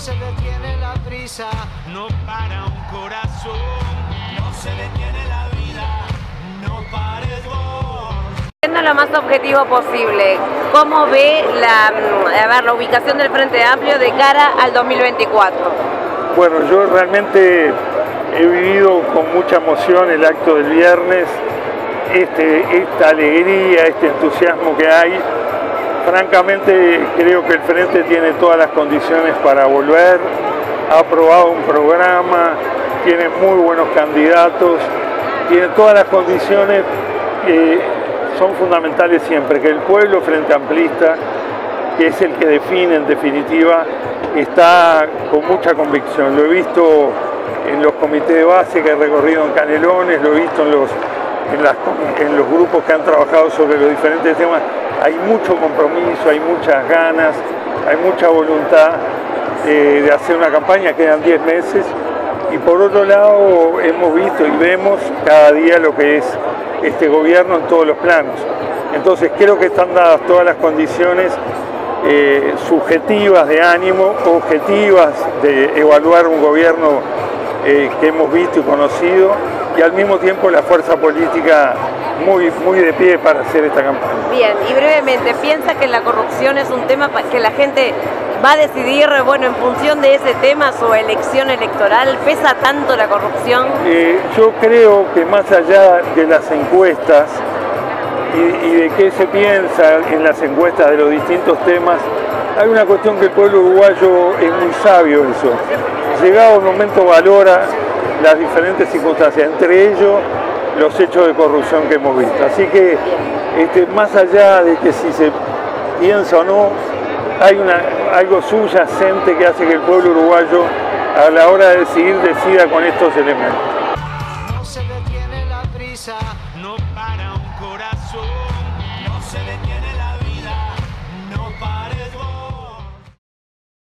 se detiene la prisa, no para un corazón, no se detiene la vida, no pares vos. Siendo lo más objetivo posible, ¿cómo ve la, mm, a ver, la ubicación del Frente Amplio de cara al 2024? Bueno, yo realmente he vivido con mucha emoción el acto del viernes, este, esta alegría, este entusiasmo que hay. Francamente creo que el Frente tiene todas las condiciones para volver, ha aprobado un programa, tiene muy buenos candidatos, tiene todas las condiciones que son fundamentales siempre, que el pueblo frente amplista, que es el que define en definitiva, está con mucha convicción. Lo he visto en los comités de base que he recorrido en Canelones, lo he visto en los, en, los grupos que han trabajado sobre los diferentes temas. Hay mucho compromiso, hay muchas ganas, hay mucha voluntad eh, de hacer una campaña, quedan 10 meses. Y por otro lado, hemos visto y vemos cada día lo que es este gobierno en todos los planos. Entonces creo que están dadas todas las condiciones eh, subjetivas de ánimo, objetivas de evaluar un gobierno eh, que hemos visto y conocido y al mismo tiempo la fuerza política muy, muy de pie para hacer esta campaña. Bien, y brevemente, ¿piensa que la corrupción es un tema que la gente va a decidir, bueno, en función de ese tema, su elección electoral? ¿Pesa tanto la corrupción? Eh, yo creo que más allá de las encuestas y, y, de qué se piensa en las encuestas de los distintos temas, hay una cuestión que el pueblo uruguayo es muy sabio eso. Llegado el momento valora las diferentes circunstancias, entre ellos los hechos de corrupción que hemos visto. Así que este, más allá de que si se piensa o no, hay una, algo subyacente que hace que el pueblo uruguayo a la hora de decidir decida con estos elementos. No se detiene la prisa, no para un corazón, no se detiene la